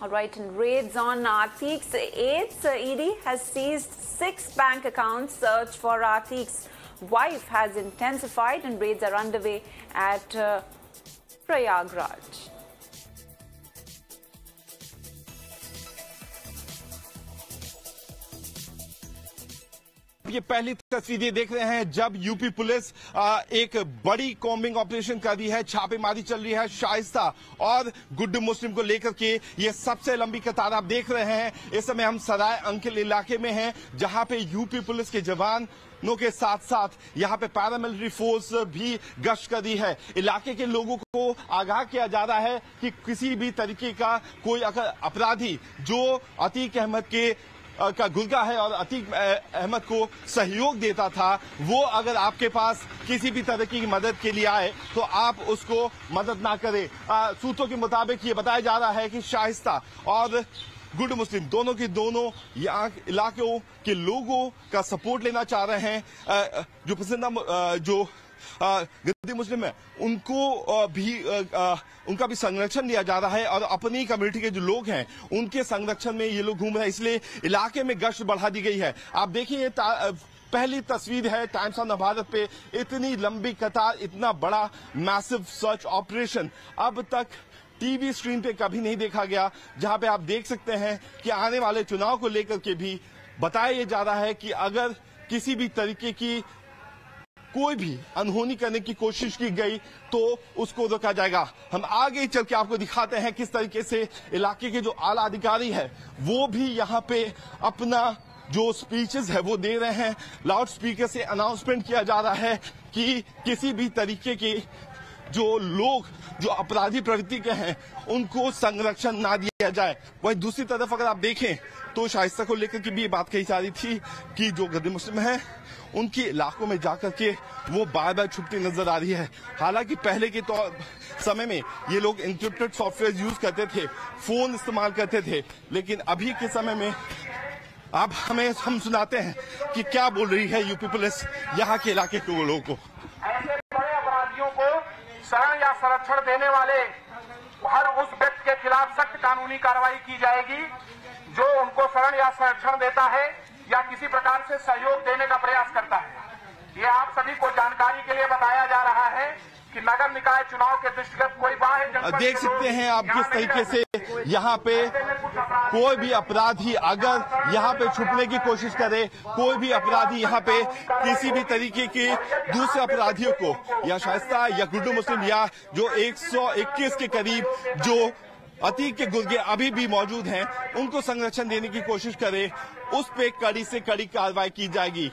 All right, in raids on Atiq's aides, ED has seized six bank accounts. Search for Atiq's wife has intensified and raids are underway at uh, Prayagraj. ये पहली तस्वीरें देख रहे हैं जब UP police एक बड़ी combing operation कर रही है, छापेमारी चल रही है शाइस्ता और गुड्डू मुस्लिम को लेकर के ये सबसे लंबी कतार आप देख रहे हैं। इस समय हम सराय अंकिल इलाके में हैं, जहाँ पे यूपी पुलिस के जवान नो के साथ साथ यहाँ पे पैरामिलिट्री फोर्स भी गश्त कर रही है। इलाके के लोगों को आगाह किया जा रहा है कि किसी भी तरीके का कोई अगर अपराधी जो अतीक अहमद के का गुलगा है और अतीक अहमद को सहयोग देता था। वो अगर आपके पास किसी भी तरह की मदद के लिए आए तो आप उसको मदद ना करें। सूत्रों के मुताबिक ये बताया जा रहा है कि शाइस्ता और गुड मुस्लिम दोनों के दोनों इलाकों के लोगों का सपोर्ट लेना चाह रहे हैं। जो पसंदा जो गद्दी मुस्लिम है। उनको भी उनका भी संरक्षण दिया जा रहा है और अपनी कम्युनिटी के जो लोग हैं, उनके संरक्षण में ये लोग घूम रहे हैं। इसलिए इलाके में गश्त बढ़ा दी गई है। आप देखिए पहली तस्वीर है टाइम्स ऑफ़ भारत पे। इतनी लंबी कतार, इतना बड़ा मैसिव सर्च ऑपरेशन अब तक टीवी स्क्रीन पे कभी नहीं देखा गया, जहाँ पे आप देख सकते हैं कि आने वाले चुनाव को लेकर के भी बताया जा रहा है कि अगर किसी भी तरीके की कोई भी अनहोनी करने की कोशिश की गई तो उसको रोका जाएगा। हम आगे चल के आपको दिखाते हैं किस तरीके से इलाके के जो आला अधिकारी है, वो भी यहाँ पे अपना जो स्पीचेस है, वो दे रहे हैं। लाउड स्पीकर से अनाउंसमेंट किया जा रहा है कि किसी भी तरीके की जो लोग, जो अपराधी प्रवृत्ति के हैं, उनको संरक्षण ना दिया जाए। वही दूसरी तरफ़ अगर आप देखें तो शाइस्ता को लेकर की भी बात कही जा रही थी कि जो गद्दी मुस्लिम है, उनके इलाकों में जाकर के वो बार बार छुपती नज़र आ रही है। हालाँकि पहले के तौर समय में ये लोग इंक्रिप्टेड सॉफ्टवेयर यूज़ करते थे फ़ोन इस्तेमाल करते थे, लेकिन अभी के समय में अब हमें, हम सुनाते हैं कि क्या बोल रही है यूपी पुलिस यहाँ के इलाके के लोगों को ऐसे बड़े अपराधियों को शरण या संरक्षण देने वाले हर उस व्यक्ति के खिलाफ सख्त कानूनी कार्रवाई की जाएगी जो उनको शरण या संरक्षण देता है या किसी प्रकार से सहयोग देने का प्रयास करता है। ये आप सभी को जानकारी के लिए बताया जा रहा है कि नगर निकाय चुनाव के दृष्टिगत कोई बाहर देख सकते हैं आप किस तरीके से यहाँ पे कोई भी अपराधी अगर यहाँ पे छुपने की कोशिश करे, कोई भी अपराधी यहाँ पे किसी भी तरीके के दूसरे अपराधियों को, या शाइस्ता, या गुड्डू मुस्लिम, या जो 121 के करीब जो अतीक के गुर्गे अभी भी मौजूद हैं, उनको संरक्षण देने की कोशिश करे, उस पे कड़ी से कड़ी कार्रवाई की जाएगी।